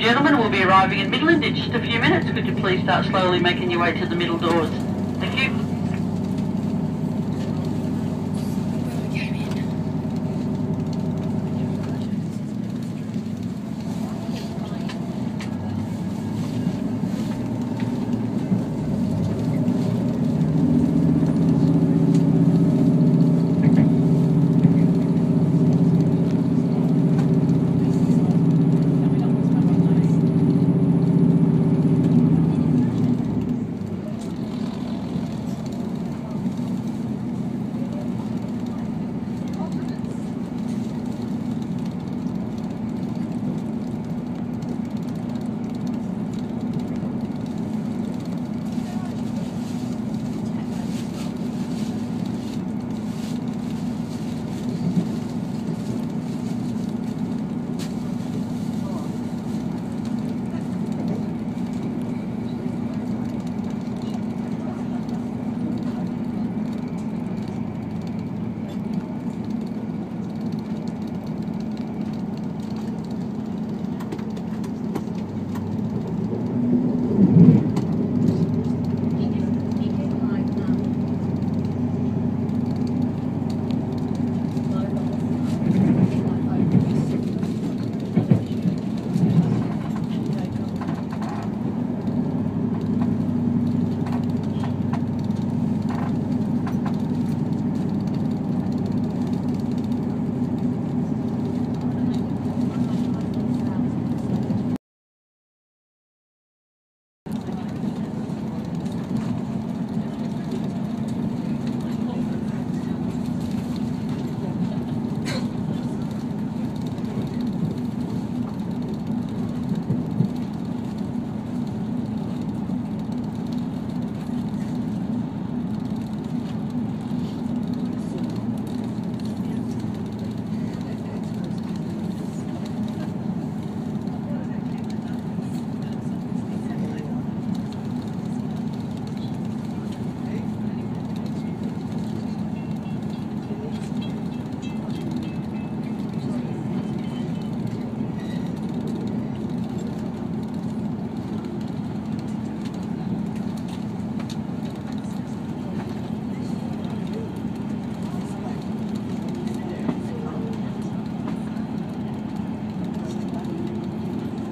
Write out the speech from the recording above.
gentlemen we'll be arriving in Midland in just a few minutes. Could you please start slowly making your way to the middle doors? Thank you.